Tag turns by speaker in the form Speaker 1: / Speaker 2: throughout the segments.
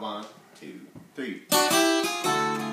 Speaker 1: One, two, three.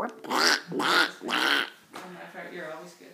Speaker 2: forth. Um, you're always good.